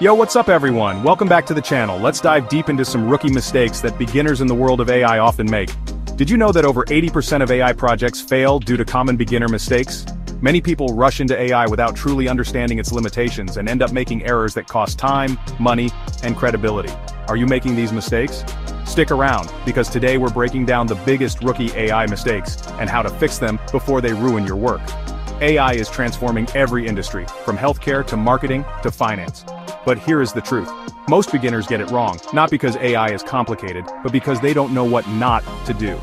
Yo, what's up everyone? Welcome back to the channel. Let's dive deep into some rookie mistakes that beginners in the world of AI often make. Did you know that over 80% of AI projects fail due to common beginner mistakes? Many people rush into AI without truly understanding its limitations and end up making errors that cost time, money, and credibility. Are you making these mistakes? Stick around, because today we're breaking down the biggest rookie AI mistakes and how to fix them before they ruin your work. AI is transforming every industry, from healthcare to marketing to finance. But here is the truth. Most beginners get it wrong, not because AI is complicated, but because they don't know what not to do.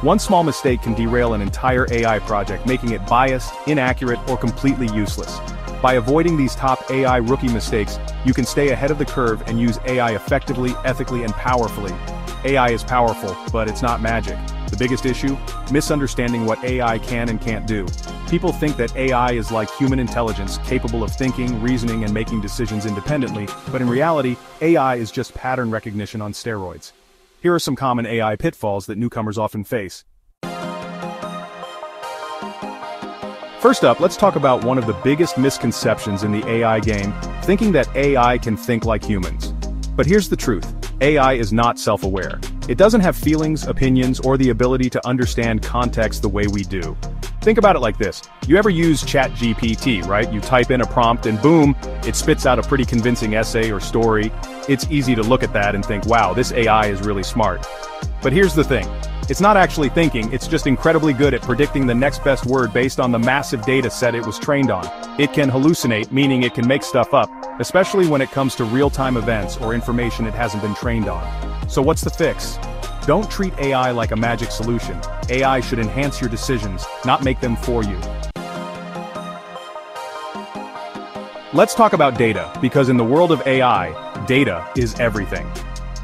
One small mistake can derail an entire AI project, making it biased, inaccurate, or completely useless. By avoiding these top AI rookie mistakes, you can stay ahead of the curve and use AI effectively, ethically, and powerfully. AI is powerful, but it's not magic. The biggest issue? Misunderstanding what AI can and can't do. People think that AI is like human intelligence, capable of thinking, reasoning, and making decisions independently, but in reality, AI is just pattern recognition on steroids. Here are some common AI pitfalls that newcomers often face. First up, let's talk about one of the biggest misconceptions in the AI game, thinking that AI can think like humans. But here's the truth. AI is not self-aware. It doesn't have feelings, opinions, or the ability to understand context the way we do. Think about it like this. You ever use ChatGPT, right? You type in a prompt and boom, it spits out a pretty convincing essay or story. It's easy to look at that and think, wow, this AI is really smart. But here's the thing. It's not actually thinking, it's just incredibly good at predicting the next best word based on the massive data set it was trained on. It can hallucinate, meaning it can make stuff up, especially when it comes to real-time events or information it hasn't been trained on. So what's the fix? Don't treat AI like a magic solution. AI should enhance your decisions, not make them for you. Let's talk about data, because in the world of AI, data is everything.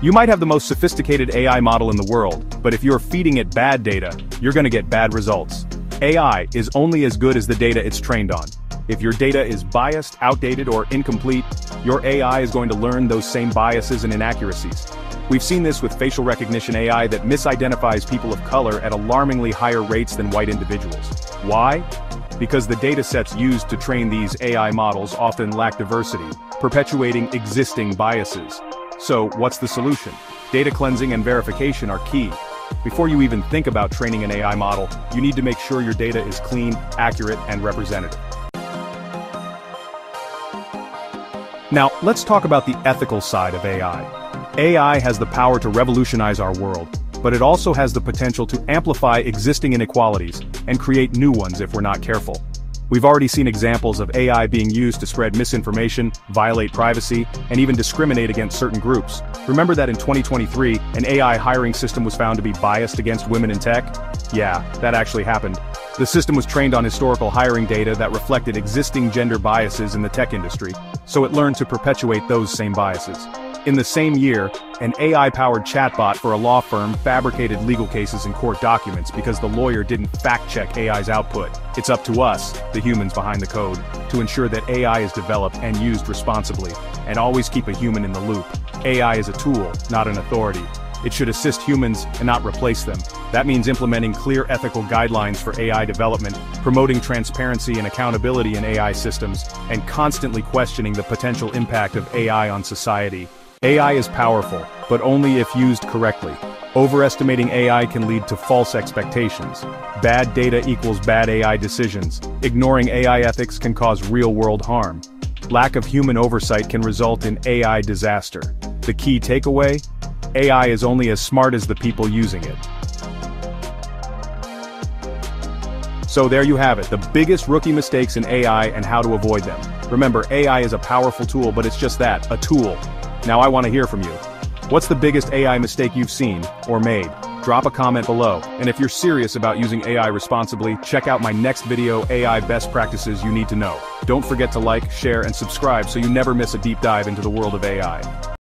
You might have the most sophisticated AI model in the world, but if you're feeding it bad data, you're gonna get bad results. AI is only as good as the data it's trained on. If your data is biased, outdated, or incomplete, your AI is going to learn those same biases and inaccuracies. We've seen this with facial recognition AI that misidentifies people of color at alarmingly higher rates than white individuals. Why? Because the datasets used to train these AI models often lack diversity, perpetuating existing biases. So, what's the solution? Data cleansing and verification are key. Before you even think about training an AI model, you need to make sure your data is clean, accurate, and representative. Now, let's talk about the ethical side of AI. AI has the power to revolutionize our world, but it also has the potential to amplify existing inequalities and create new ones if we're not careful. We've already seen examples of AI being used to spread misinformation, violate privacy, and even discriminate against certain groups. Remember that in 2023, an AI hiring system was found to be biased against women in tech? Yeah, that actually happened. The system was trained on historical hiring data that reflected existing gender biases in the tech industry, so it learned to perpetuate those same biases. In the same year, an AI-powered chatbot for a law firm fabricated legal cases and court documents because the lawyer didn't fact-check AI's output. It's up to us, the humans behind the code, to ensure that AI is developed and used responsibly, and always keep a human in the loop. AI is a tool, not an authority. It should assist humans and not replace them. That means implementing clear ethical guidelines for AI development, promoting transparency and accountability in AI systems, and constantly questioning the potential impact of AI on society. AI is powerful, but only if used correctly. Overestimating AI can lead to false expectations. Bad data equals bad AI decisions. Ignoring AI ethics can cause real-world harm. Lack of human oversight can result in AI disaster. The key takeaway? AI is only as smart as the people using it. So there you have it, the biggest rookie mistakes in AI and how to avoid them. Remember, AI is a powerful tool, but it's just that, a tool. Now I want to hear from you. What's the biggest AI mistake you've seen, or made? Drop a comment below, and if you're serious about using AI responsibly, check out my next video AI best practices you need to know. Don't forget to like, share, and subscribe so you never miss a deep dive into the world of AI.